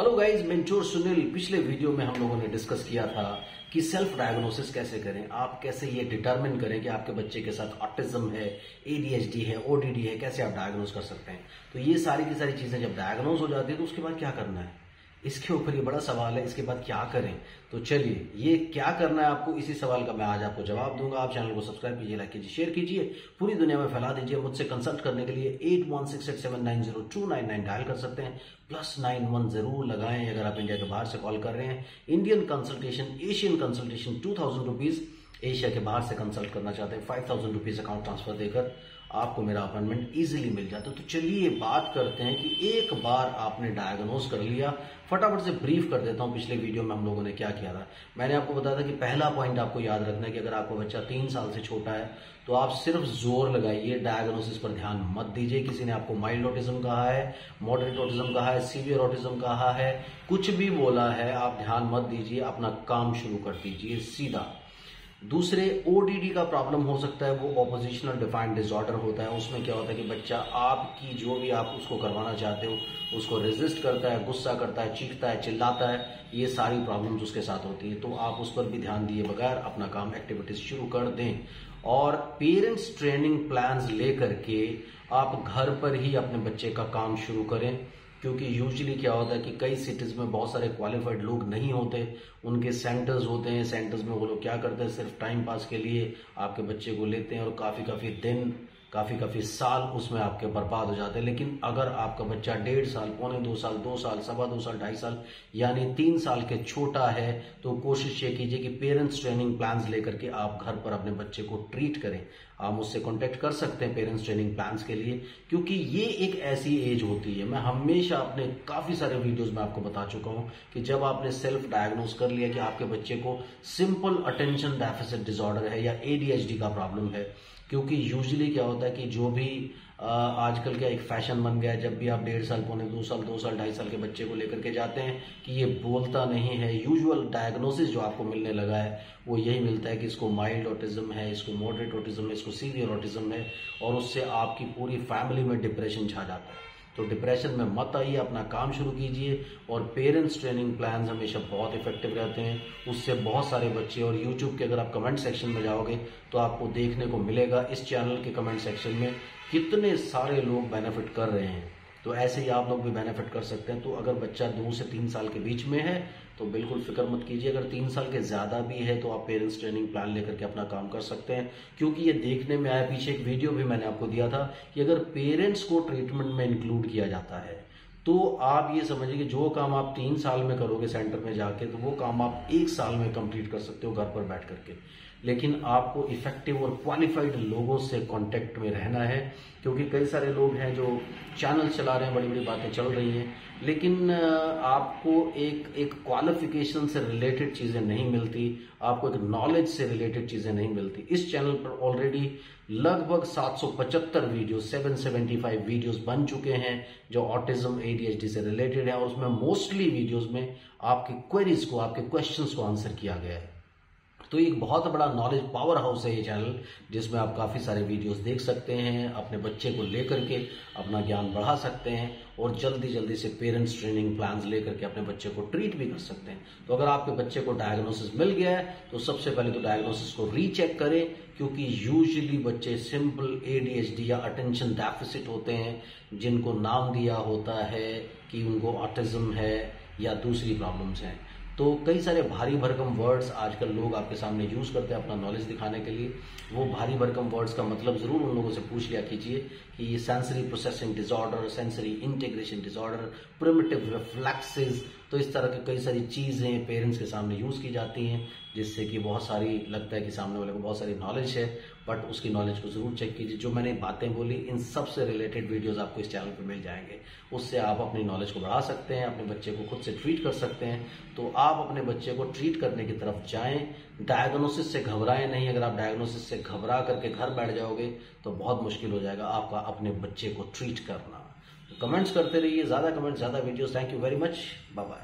Hello guys mentor Sunil पिछले video में हम लोगों ने डिस्कस किया था कि सेल्फ डायग्नोसिस कैसे करें, आप कैसे ये डिटरमिन करें कि आपके बच्चे के साथ ऑटिज्म है एडीएचडी है ओडीडी है, कैसे आप डायग्नोस कर सकते हैं। तो ये सारी की सारी चीज़ें जब डायग्नोस हो जाती है तो उसके बाद क्या करना है? इसके ऊपर ये बड़ा सवाल है, इसके बाद क्या करें? तो चलिए, ये क्या करना है आपको? इसी सवाल का मैं आज आपको जवाब दूँगा। आप चैनल को सब्सक्राइब कीजिए, लाइक कीजिए, शेयर कीजिए। पूरी दुनिया में फैला दीजिए मुझसे कंसल्ट करने के लिए eight one six eight seven nine zero two nine nine dial कर सकते हैं। प्लस नाइन वन ज़रूर लगाएँ अगर आप इंडिया के बाहर से कॉल कर रहे हैं। Indian consultation Asian consultation two thousand rupees Asia के बाहर से कंसल्ट करना चाहते हैं five thousand rupees account transfer देकर आपको मेरा अपॉइंटमेंट इजीली मिल जाता है। तो चलिए बात करते हैं कि एक बार आपने डायग्नोज कर लिया। फटाफट से ब्रीफ कर देता हूँ, पिछले वीडियो में हम लोगों ने क्या किया था। मैंने आपको बताया था कि पहला पॉइंट आपको याद रखना है कि अगर आपका बच्चा तीन साल से छोटा है तो आप सिर्फ़ ज़ोर लगाइए डायग्नोसिस पर ध्यान मत दीजिए। किसी ने आपको माइल्ड ऑटिज्म कहा है मॉडरेट ऑटिज्म कहा है सीवियर ऑटिज्म कहा है, कुछ भी बोला है, आप ध्यान मत दीजिए, अपना काम शुरू कर दीजिए सीधा। दूसरे ओडीडी का प्रॉब्लम हो सकता है, वो ऑपोजिशनल डिफाइंड डिसऑर्डर होता है। उसमें क्या होता है कि बच्चा आपकी जो भी आप उसको करवाना चाहते हो, उसको रेजिस्ट करता है, गुस्सा करता है, चीखता है, चिल्लाता है, ये सारी प्रॉब्लम्स उसके साथ होती है। तो आप उस पर भी ध्यान दिए बगैर अपना काम एक्टिविटीज़ शुरू कर दें। और पेरेंट्स ट्रेनिंग प्लान्स लेकर के आप घर पर ही अपने बच्चे का काम शुरू करें। क्योंकि यूजुअली क्या होता है कि कई सिटीज़ में बहुत सारे क्वालिफाइड लोग नहीं होते, उनके सेंटर्स होते हैं सेंटर्स में वो लोग क्या करते हैं, सिर्फ़ टाइम पास के लिए आपके बच्चे को लेते हैं और काफ़ी काफ़ी दिन काफ़ी काफ़ी साल उसमें आपके बर्बाद हो जाते हैं। लेकिन अगर आपका बच्चा डेढ़ साल, पौने दो साल दो साल, सवा दो साल, ढाई साल, यानी तीन साल के छोटा है तो कोशिश ये कीजिए कि पेरेंट्स ट्रेनिंग प्लान्स लेकर के आप घर पर अपने बच्चे को ट्रीट करें। आप मुझसे कांटेक्ट कर सकते हैं पेरेंट्स ट्रेनिंग प्लान्स के लिए, क्योंकि ये एक ऐसी एज होती है। मैं हमेशा अपने काफ़ी सारे वीडियोस में आपको बता चुका हूँ कि जब आपने सेल्फ डायग्नोस कर लिया कि आपके बच्चे को सिंपल अटेंशन डेफिसिट डिसऑर्डर है या एडीएचडी का प्रॉब्लम है, क्योंकि यूजली क्या होता है कि जो भी आजकल क्या एक फ़ैशन बन गया है, जब भी आप डेढ़ साल, पौने दो साल दो साल, ढाई साल के बच्चे को लेकर के जाते हैं कि ये बोलता नहीं है। यूजुअल डायग्नोसिस जो आपको मिलने लगा है, वो यही मिलता है कि इसको माइल्ड ऑटिज्म है, इसको मॉडरेट ऑटिज्म है, इसको सीवियर ऑटिज्म है और उससे आपकी पूरी फैमिली में डिप्रेशन छा जाता है। तो डिप्रेशन में मत आइए, अपना काम शुरू कीजिए और पेरेंट्स ट्रेनिंग प्लान हमेशा बहुत इफ़ेक्टिव रहते हैं। उससे बहुत सारे बच्चे और यूट्यूब के अगर आप कमेंट सेक्शन में जाओगे तो आपको देखने को मिलेगा इस चैनल के कमेंट सेक्शन में कितने सारे लोग बेनिफिट कर रहे हैं। तो ऐसे ही आप लोग भी बेनिफिट कर सकते हैं। तो अगर बच्चा दो से तीन साल के बीच में है तो बिल्कुल फ़िक्र मत कीजिए, अगर तीन साल के ज़्यादा भी है तो आप पेरेंट्स ट्रेनिंग प्लान लेकर के अपना काम कर सकते हैं। क्योंकि ये देखने में आया, पीछे एक वीडियो भी मैंने आपको दिया था कि अगर पेरेंट्स को ट्रीटमेंट में इंक्लूड किया जाता है तो आप ये समझिए कि जो काम आप तीन साल में करोगे सेंटर में जाके तो वो काम आप एक साल में कंप्लीट कर सकते हो घर पर बैठ करके। लेकिन आपको इफ़ेक्टिव और क्वालिफाइड लोगों से कांटेक्ट में रहना है, क्योंकि कई सारे लोग हैं जो चैनल चला रहे हैं, बड़ी बड़ी बातें चल रही हैं, लेकिन आपको एक एक क्वालिफिकेशन से रिलेटेड चीज़ें नहीं मिलती, आपको एक नॉलेज से रिलेटेड चीज़ें नहीं मिलती। इस चैनल पर ऑलरेडी लगभग 775 वीडियो 775 वीडियोस बन चुके हैं, जो ऑटिज्म एडीएचडी से रिलेटेड है, और उसमें मोस्टली वीडियोस में आपके क्वेरीज को, आपके क्वेश्चंस को आंसर किया गया है। तो एक बहुत बड़ा नॉलेज पावर हाउस है ये चैनल जिसमें आप काफ़ी सारे वीडियोस देख सकते हैं, अपने बच्चे को लेकर के अपना ज्ञान बढ़ा सकते हैं और जल्दी जल्दी से पेरेंट्स ट्रेनिंग प्लान्स लेकर के अपने बच्चे को ट्रीट भी कर सकते हैं। तो अगर आपके बच्चे को डायग्नोसिस मिल गया है तो सबसे पहले तो डायग्नोसिस को रीचेक करें, क्योंकि यूजली बच्चे सिंपल एडीएचडी या अटेंशन डेफिसिट होते हैं, जिनको नाम दिया होता है कि उनको ऑटिज्म है या दूसरी प्रॉब्लम्स हैं। तो कई सारे भारी भरकम वर्ड्स आजकल लोग आपके सामने यूज़ करते हैं अपना नॉलेज दिखाने के लिए। वो भारी भरकम वर्ड्स का मतलब ज़रूर उन लोगों से पूछ लिया कीजिए कि ये sensory processing disorder sensory integration disorder primitive reflexes तो इस तरह की कई सारी चीज़ें पेरेंट्स के सामने यूज़ की जाती हैं। जिससे कि बहुत सारी लगता है कि सामने वाले को बहुत सारी नॉलेज है बट उसकी नॉलेज को ज़रूर चेक कीजिए। जो मैंने बातें बोली, इन सबसे रिलेटेड वीडियोस आपको इस चैनल पर मिल जाएँगे। उससे आप अपनी नॉलेज को बढ़ा सकते हैं, अपने बच्चे को खुद से ट्रीट कर सकते हैं। तो आप अपने बच्चे को ट्रीट करने की तरफ़ जाएँ। डायग्नोसिस से घबराएँ नहीं। अगर आप डायग्नोसिस से घबरा करके घर बैठ जाओगे तो बहुत मुश्किल हो जाएगा आपका अपने बच्चे को ट्रीट करना। कमेंट्स करते रहिए। ज़्यादा कमेंट्स ज़्यादा videos thank you very much bye